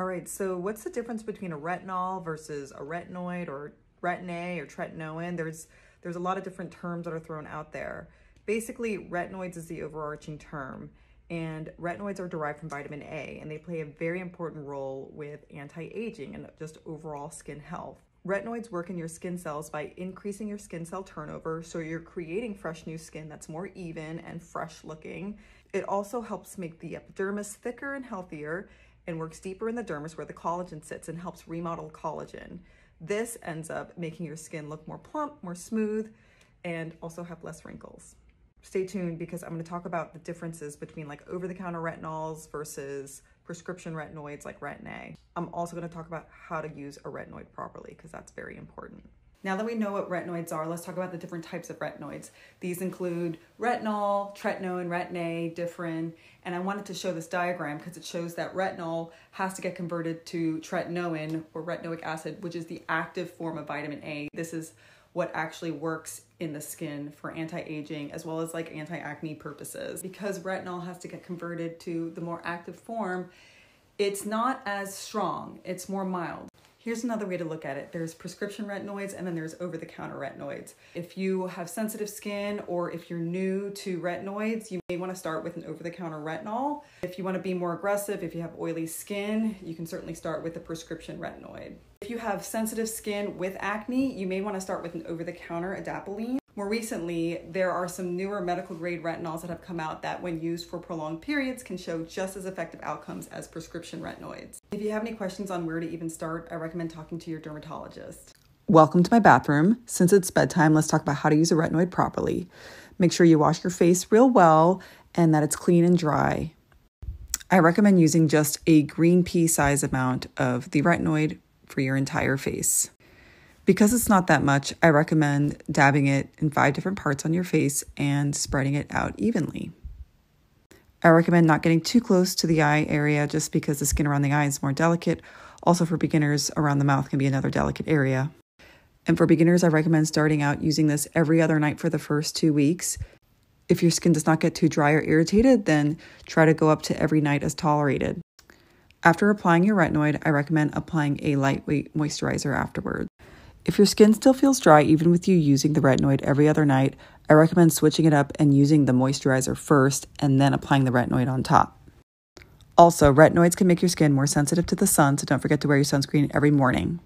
All right, so what's the difference between a retinol versus a retinoid or retin-A or tretinoin? There's there's a lot of different terms that are thrown out there. Basically, retinoids is the overarching term, and retinoids are derived from vitamin A, and they play a very important role with anti-aging and just overall skin health. Retinoids work in your skin cells by increasing your skin cell turnover, so you're creating fresh new skin that's more even and fresh looking. It also helps make the epidermis thicker and healthier and works deeper in the dermis where the collagen sits and helps remodel collagen. This ends up making your skin look more plump, more smooth, and also have less wrinkles. Stay tuned because I'm going to talk about the differences between like over-the-counter retinols versus prescription retinoids like Retin-A. I'm also going to talk about how to use a retinoid properly because that's very important. Now that we know what retinoids are, let's talk about the different types of retinoids. These include retinol, tretinoin, retin-A, differin, and I wanted to show this diagram because it shows that retinol has to get converted to tretinoin or retinoic acid, which is the active form of vitamin A. This is what actually works in the skin for anti-aging as well as like anti-acne purposes. Because retinol has to get converted to the more active form, it's not as strong, it's more mild. Here's another way to look at it. There's prescription retinoids and then there's over-the-counter retinoids. If you have sensitive skin or if you're new to retinoids, you may want to start with an over-the-counter retinol. If you want to be more aggressive, if you have oily skin, you can certainly start with a prescription retinoid. If you have sensitive skin with acne, you may want to start with an over-the-counter adapalene. More recently, there are some newer medical grade retinols that have come out that, when used for prolonged periods, can show just as effective outcomes as prescription retinoids. If you have any questions on where to even start, I recommend talking to your dermatologist. Welcome to my bathroom. Since it's bedtime, let's talk about how to use a retinoid properly. Make sure you wash your face real well and that it's clean and dry. I recommend using just a green pea size amount of the retinoid for your entire face. Because it's not that much, I recommend dabbing it in five different parts on your face and spreading it out evenly. I recommend not getting too close to the eye area just because the skin around the eye is more delicate. Also, for beginners, around the mouth can be another delicate area. And for beginners, I recommend starting out using this every other night for the first two weeks. If your skin does not get too dry or irritated, then try to go up to every night as tolerated. After applying your retinoid, I recommend applying a lightweight moisturizer afterward. If your skin still feels dry even with you using the retinoid every other night, I recommend switching it up and using the moisturizer first and then applying the retinoid on top. Also, retinoids can make your skin more sensitive to the sun, so don't forget to wear your sunscreen every morning.